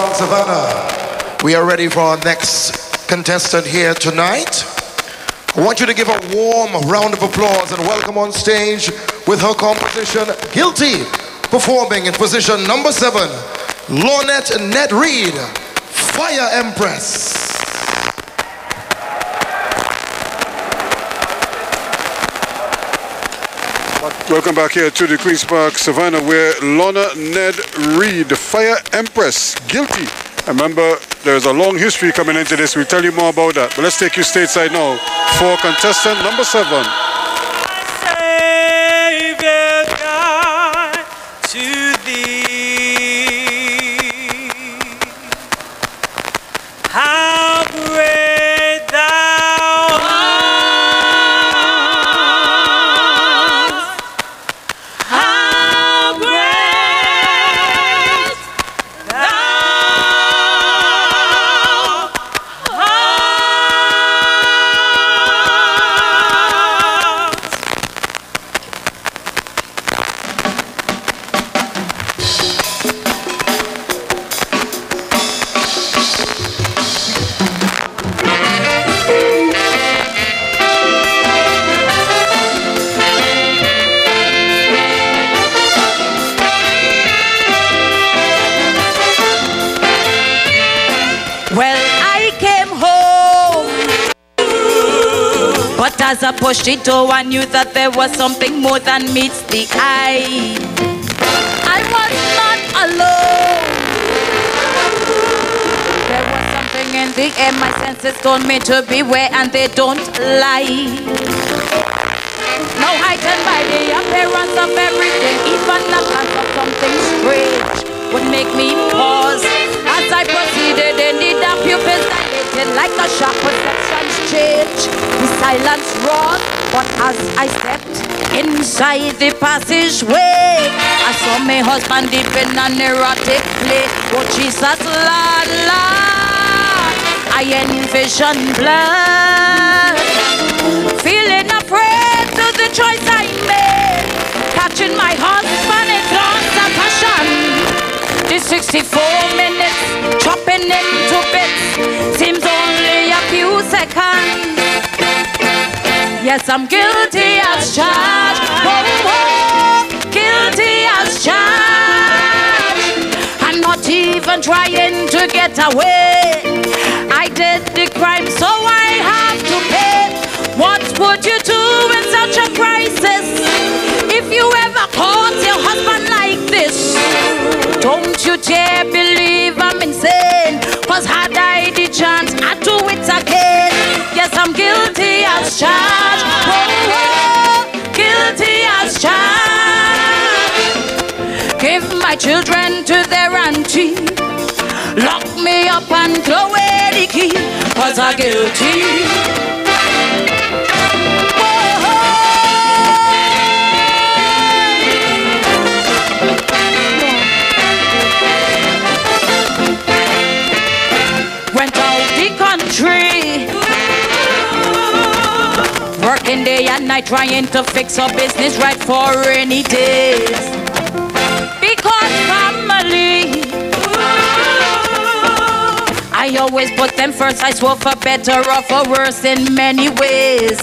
Park Savannah. We are ready for our next contestant here tonight. I want you to give a warm round of applause and welcome on stage with her composition Guilty, performing in position number seven, Lornette Ned Reed, Fire Empress. Welcome back here to the Queen's Park Savannah where Lorna Ned Reed, the Fire Empress, guilty. Remember, there's a long history coming into this. We'll tell you more about that. But let's take you stateside now for contestant number seven. As I pushed it door, I knew that there was something more than meets the eye. I was not alone. There was something in the air, my senses told me to beware, and they don't lie. No heightened by the appearance of everything, even the glance of something strange would make me pause. As I proceeded, indeed, the pupils dilated like a sharp perception change. Silence roared, but as I stepped inside the passageway, I saw my husband deep in an erotic play. Oh Jesus, Lord, Lord, I envisioned blood, feeling afraid to the choice I made, catching my husband in thrones of passion. The 64 minutes Yes, I'm guilty as charged. Guilty as charged. I'm not even trying to get away. I did the crime, so I have to pay. What would you do in such a crisis? If you ever caught your husband like this, don't you dare believe I'm insane. Cause had I the chance, I'd do it again. Yes, I'm guilty as charged. Children to their auntie. Lock me up and throw away the key. Cause I'm guilty. Went out the country. Working day and night trying to fix our business right for rainy days. I always put them first. I swore for better or for worse in many ways.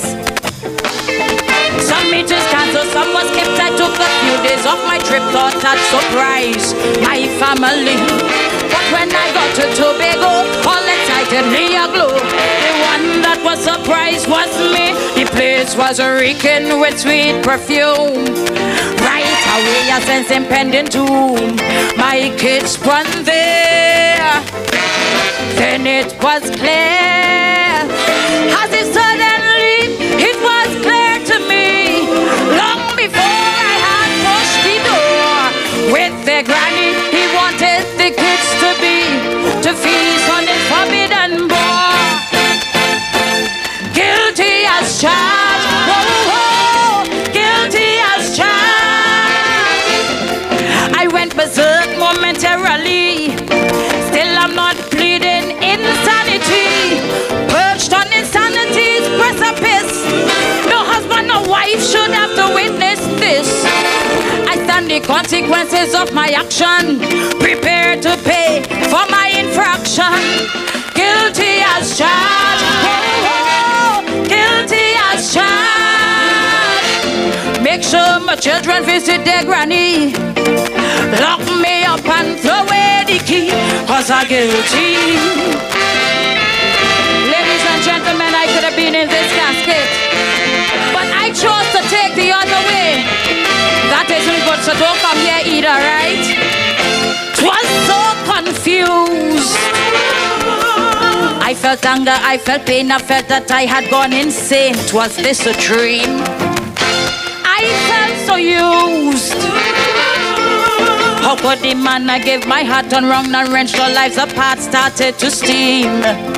Some meters canceled, some was kept. I took a few days off my trip, thought I'd surprise my family. But when I got to Tobago, all excitedly aglow. The one that was surprised was me. The place was reeking with sweet perfume. Right away, I sense impending doom. My kids run there. Then it was clear. As it suddenly, it was clear to me. Long before I had pushed the door. With their granny, he wanted the kids to be, to feast on his forbidden boar. Guilty as charged. The consequences of my action. Prepare to pay for my infraction. Guilty as charged. Oh, oh, guilty as charged. Make sure my children visit their granny. Lock me up and throw away the key. Cause I'm guilty. Ladies and gentlemen, I could have been in this casket. Confused. I felt anger, I felt pain, I felt that I had gone insane. Was this a dream? I felt so used. How could the man I gave my heart on wrong and wrenched our lives apart started to steam?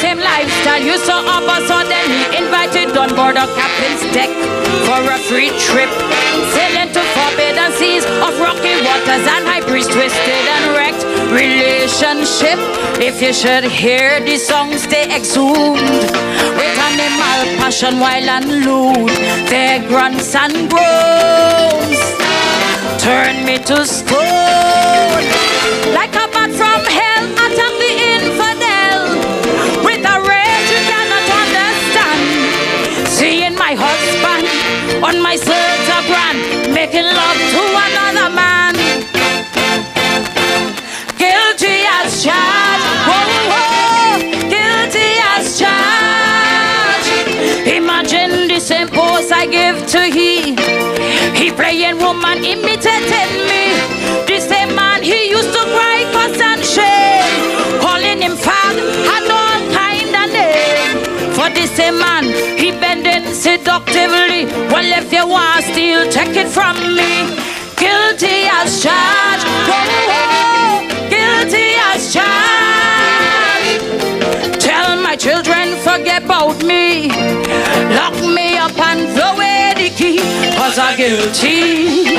Same lifestyle you saw offer, so then he invited on board a captain's deck for a free trip. Sailing to forbidden seas of rocky waters and high breeze twisted and wrecked relationship. If you should hear the songs they exude with animal passion, while and lewd, their grunts and groans turn me to stone. Like a my silver brand, making love to another man. Guilty as charged. Whoa, whoa, guilty as charged. Imagine the same pose I give to he. He playing woman imitating me. The same man he used to cry for and shame. Calling him fag and all kind of name. For the same man he bending seductively. Well if you want steal, take it from me. Guilty as charged. Whoa, guilty as charged. Tell my children forget about me. Lock me up and throw away the key. Cause I'm guilty.